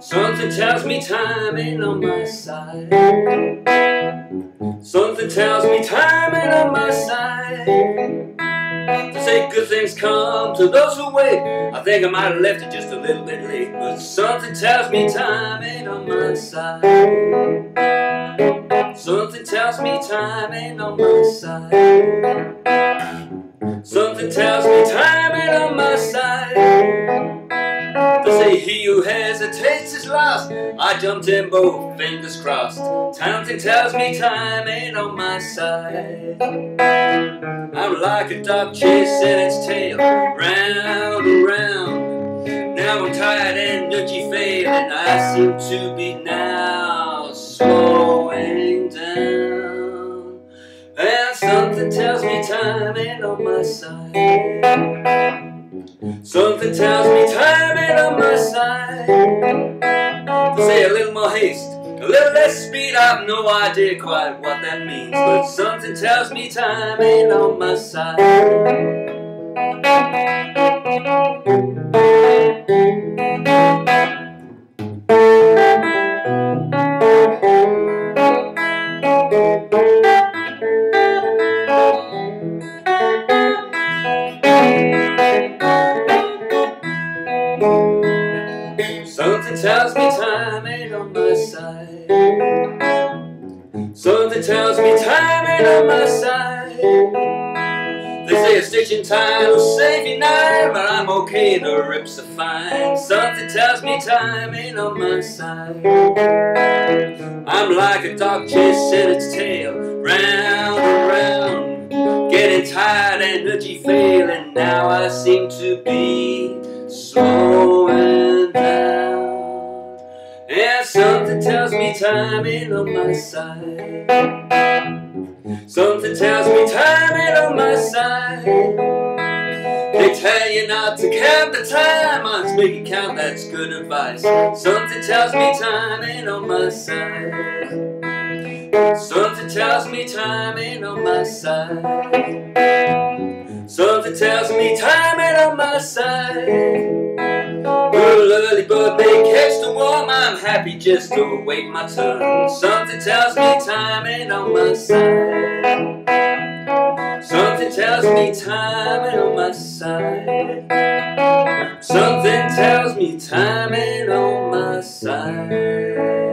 Something tells me time ain't on my side. Something tells me time ain't on my side. Say good things come to those who wait. I think I might have left it just a little bit late, but something tells me time ain't on my side. Something tells me time ain't on my side. Something tells me he who hesitates is lost. I jumped in both, fingers crossed. Something tells me time ain't on my side. I'm like a dog chasing its tail, round and round. Now I'm tired and nudgy failing. I seem to be now slowing down. And something tells me time ain't on my side. Something tells me time ain't on my side. Say a little more haste, a little less speed, I've no idea quite what that means. But something tells me time ain't on my side. Tells me time ain't on my side. Something tells me time ain't on my side. They say a stitch in time will save you nine, but I'm okay, the rips are fine. Something tells me time ain't on my side. I'm like a dog chasing its tail, round and round, getting tired and nudgy failing. Now I seem to be slowing down. And something tells me time ain't on my side. Something tells me time ain't on my side. They tell you not to count the time, just make it count, that's good advice. Something tells me time ain't on my side. Something tells me time ain't on my side. Something tells me time ain't on my side. Early bird they catch the warm. I'm happy just to wait my turn. Something tells me time ain't on my side. Something tells me time ain't on my side. Something tells me time ain't on my side.